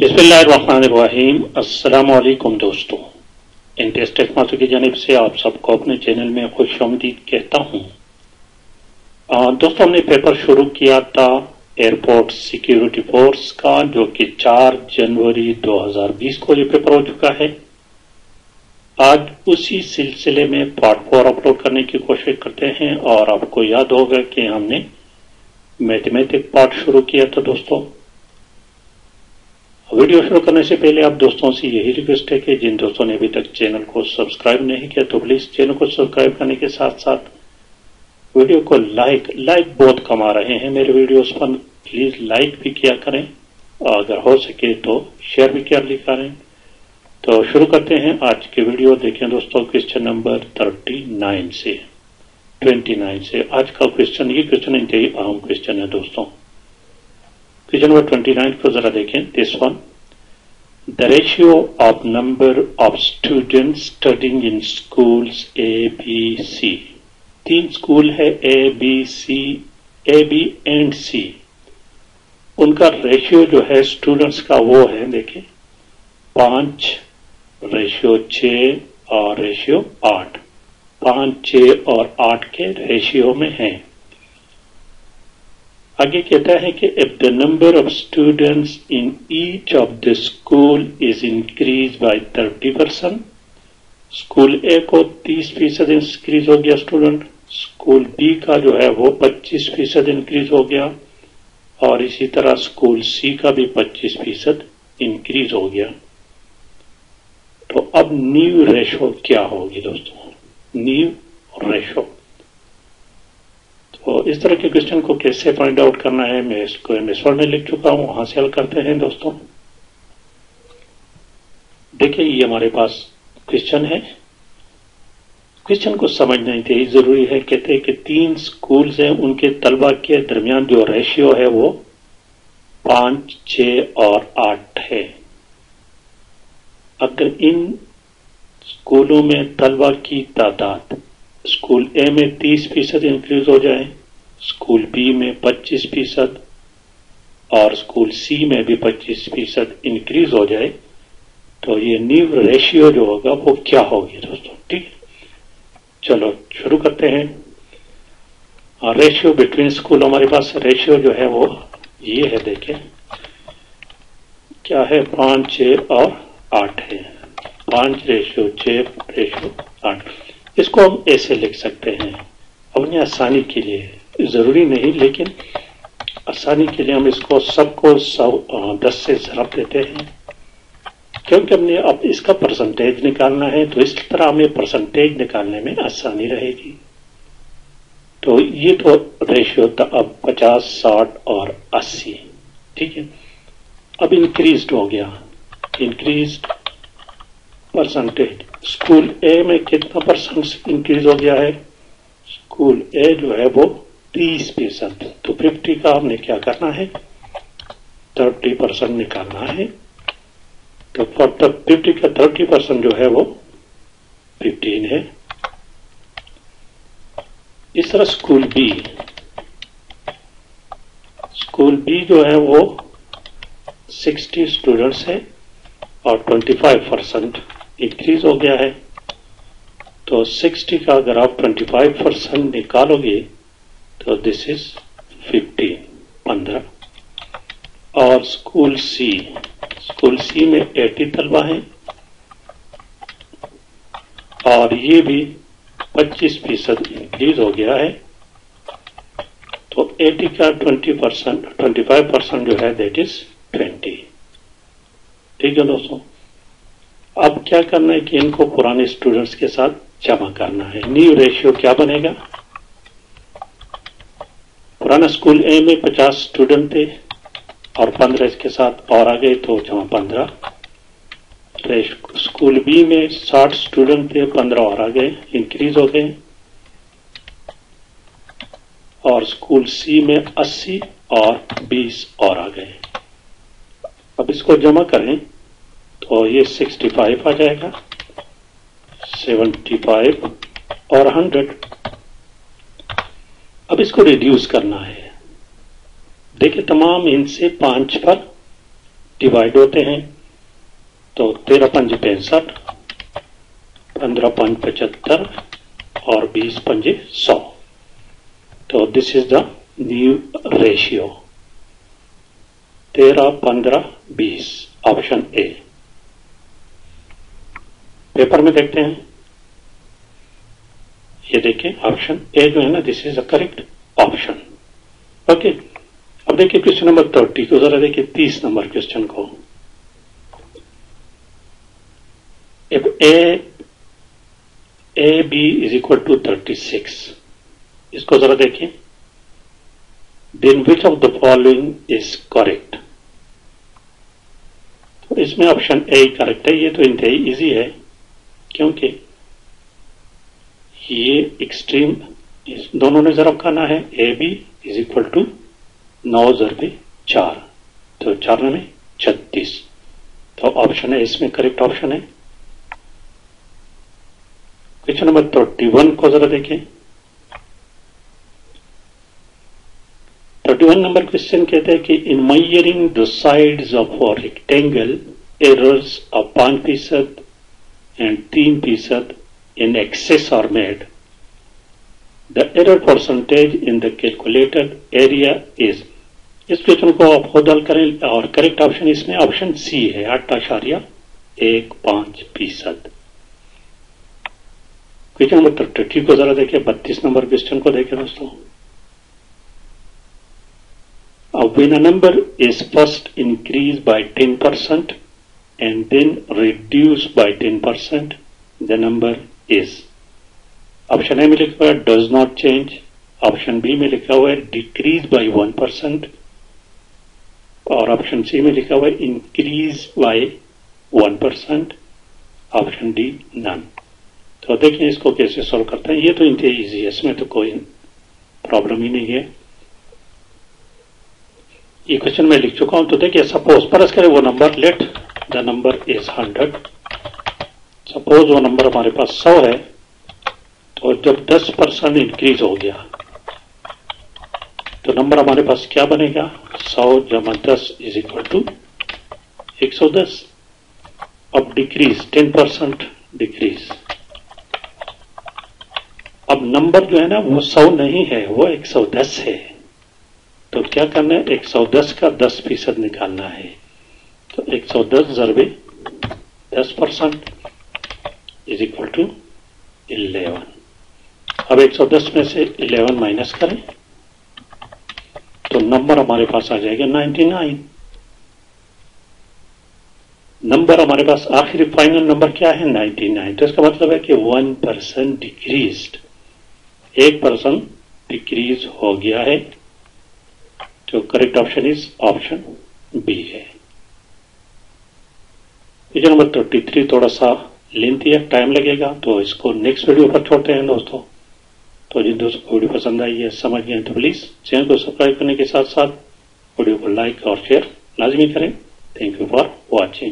अस्सलाम दोस्तों। Interest master की जानब से आप सबको अपने चैनल में खुश आमदीद कहता हूँ। दोस्तों, हमने पेपर शुरू किया था एयरपोर्ट सिक्योरिटी फोर्स का, जो कि 4 जनवरी 2020 को ये पेपर हो चुका है। आज उसी सिलसिले में पार्ट फोर अपलोड करने की कोशिश करते हैं, और आपको याद होगा कि हमने मैथमेटिक पार्ट शुरू किया था दोस्तों। वीडियो शुरू करने से पहले आप दोस्तों से यही रिक्वेस्ट है कि जिन दोस्तों ने अभी तक चैनल को सब्सक्राइब नहीं किया तो प्लीज़ चैनल को सब्सक्राइब करने के साथ साथ वीडियो को लाइक लाइक बहुत कम आ रहे हैं मेरे वीडियोस पर। प्लीज़ लाइक भी किया करें और अगर हो सके तो शेयर भी लिखा करें। तो शुरू करते हैं आज के वीडियो। देखें दोस्तों क्वेश्चन नंबर थर्टी नाइन से ट्वेंटी नाइन से। आज का क्वेश्चन ये क्वेश्चन इंतही अहम क्वेश्चन है दोस्तों। पेज नंबर ट्वेंटी नाइन को जरा देखें। This one the ratio of number of student studying in school A B C तीन स्कूल है A B C A B and C उनका रेशियो जो है स्टूडेंट्स का वो है देखे पाँच रेशियो छ और रेशियो आठ। पाँच छ और आठ के रेशियो में है। आगे कहता है कि if the number of students in each of the school is increase by thirty percent school A को तीस फ़ीसद इंक्रीज हो गया स्टूडेंट स्कूल बी का जो है वो पच्चीस फ़ीसद इंक्रीज हो गया, और इसी तरह स्कूल सी का भी पच्चीस फ़ीसद इंक्रीज हो गया। तो अब न्यू रेशो क्या होगी दोस्तों? न्यू रेशो इस तरह के क्वेश्चन को कैसे फाइंड आउट करना है, मैं इसको एम एस में लिख चुका हूँ, वहाँ से हल करते हैं दोस्तों। देखिए, ये हमारे पास क्वेश्चन है। क्वेश्चन को समझना ही ज़रूरी है, कहते हैं कि तीन स्कूल्स हैं, उनके तलबा के दरमियान जो रेशियो है वो पाँच, छ और आठ है। अगर इन स्कूलों में तलबा की तादाद स्कूल ए में 30 फ़ीसद इंक्रीज हो जाए स्कूल बी में 25 फ़ीसद और स्कूल सी में भी 25 फ़ीसद इंक्रीज हो जाए तो ये न्यू रेशियो जो होगा वो क्या होगी दोस्तों? ठीक चलो, शुरू करते हैं। रेशियो बिटवीन स्कूल हमारे पास रेशियो जो है वो ये है, देखें। क्या है? पाँच छ और आठ है। पाँच रेशियो छ रेशियो आठ। इसको हम ऐसे लिख सकते हैं। अपनी आसानी के लिए। ज़रूरी नहीं, लेकिन आसानी के लिए हम इसको सबको सौ दस से जरब देते हैं। क्योंकि हमने अब इसका परसेंटेज निकालना है तो इस तरह हमें परसेंटेज निकालने में आसानी रहेगी। तो ये तो रेशियो था अब पचास, साठ और अस्सी, ठीक है? अब इंक्रीज हो गया। इंक्रीज परसेंटेज स्कूल ए में कितना परसेंट इंक्रीज हो गया है? स्कूल ए जो है वो तीस फ़ीसद तो फिफ्टी का हमने क्या करना है? थर्टी परसेंट निकालना है। तो फॉर द फिफ्टी का थर्टी परसेंट जो है वो फिफ्टीन है। इस तरह स्कूल बी स्कूल बी जो है वो सिक्सटी स्टूडेंट्स है और ट्वेंटी फाइव परसेंट इंक्रीज हो गया है। तो 60 का अगर आप 25 परसेंट निकालोगे तो दिस इज़ 15 पंद्रह। और स्कूल सी स्कूल सी में 80 तलबा है। और ये भी 25 फ़ीसद इंक्रीज हो गया है। तो 80 का 20 परसेंट, ट्वेंटी फाइव परसेंट जो है दैट इज़ 20 ठीक है दोस्तों? अब क्या करना है कि इनको पुराने स्टूडेंट्स के साथ जमा करना है। न्यू रेशियो क्या बनेगा? पुराना स्कूल ए में 50 स्टूडेंट थे और 15 इसके साथ और आ गए तो जमा 15 स्कूल बी में 60 स्टूडेंट थे 15 और आ गए इंक्रीज हो गए। और स्कूल सी में 80 और 20 और आ गए। अब इसको जमा करें तो ये 65 आ जाएगा। 75 और 100 अब इसको रिड्यूस करना है। देखिए, तमाम इनसे पाँच पर डिवाइड होते हैं। तो तेरह पंज पैंसठ, पंद्रह पंज पचहत्तर और बीस पंजे सौ। तो this is the new ratio तेरह, पंद्रह, बीस ऑप्शन ए पेपर में देखते हैं। ये देखिए ऑप्शन ए जो है ना this is a correct option okay अब देखिए क्वेश्चन नंबर थर्टी को, जरा देखिए तीस नंबर क्वेश्चन को। if a A B is equal to thirty six इसको जरा देखिए। Then which of the following is correct तो इसमें ऑप्शन ए करेक्ट है। ये तो इंतहाई इजी है, क्योंकि ये एक्सट्रीम दोनों ने जरा खाना है A B is equal to नौ जरबे चार। तो चार में छत्तीस। तो ऑप्शन है, इसमें करेक्ट ऑप्शन है। क्वेश्चन नंबर थर्टी वन को जरा देखें। थर्टी वन नंबर क्वेश्चन कहते हैं कि in measuring the sides of a rectangle errors पाँच फ़ीसद एंड तीन फ़ीसद in excess are made the error percentage in the calculated area is इस क्वेश्चन को आप खुद हल करें और करेक्ट ऑप्शन इसमें ऑप्शन सी है आठ आशारिया एक पाँच फ़ीसद। क्वेश्चन नंबर थर्टी को जरा देखिए बत्तीस नंबर क्वेश्चन को देखिए दोस्तों। अब when a number is first increased by 10% and then reduced by 10%, the number is. Option A में लिखा हुआ है does not change option B में लिखा हुआ है डिक्रीज बाय वन परसेंट और ऑप्शन सी में लिखा हुआ है increase by one percent option D none तो देखिए इसको कैसे सॉल्व करते हैं। ये तो इनके ईजी है, इसमें तो कोई प्रॉब्लम ही नहीं है। ये क्वेश्चन मैं लिख चुका हूँ तो देखिए सपोज़ परस करें वो number let the number is hundred वो नंबर हमारे पास सौ है तो जब दस परसेंट इंक्रीज हो गया तो नंबर हमारे पास क्या बनेगा? सौ जमा दस इज़ इक्वल टू एक सौ दस। अब डिक्रीज टेन परसेंट डिक्रीज अब नंबर जो है ना, वो सौ नहीं है, वो एक सौ दस है। तो क्या करना है? 110 का 10 फ़ीसद निकालना है। तो 110 जरबे 10 परसेंट। इज़ इक्वल टू 11 अब 110 में से 11 माइनस करें तो नंबर हमारे पास आ जाएगा 99 नंबर हमारे पास आखिरी फाइनल नंबर क्या है? 99 तो इसका मतलब है कि वन परसेंट डिक्रीज एक परसेंट डिक्रीज हो गया है तो correct option is option B है। नंबर थर्टी थ्री थोड़ा सा लेंथी है टाइम लगेगा तो इसको नेक्स्ट वीडियो पर छोड़ते हैं दोस्तों। तो जिन दोस्तों को वीडियो पसंद आई है, समझ गए तो प्लीज़ चैनल को सब्सक्राइब करने के साथ साथ वीडियो को लाइक और शेयर लाजमी करें। Thank you for watching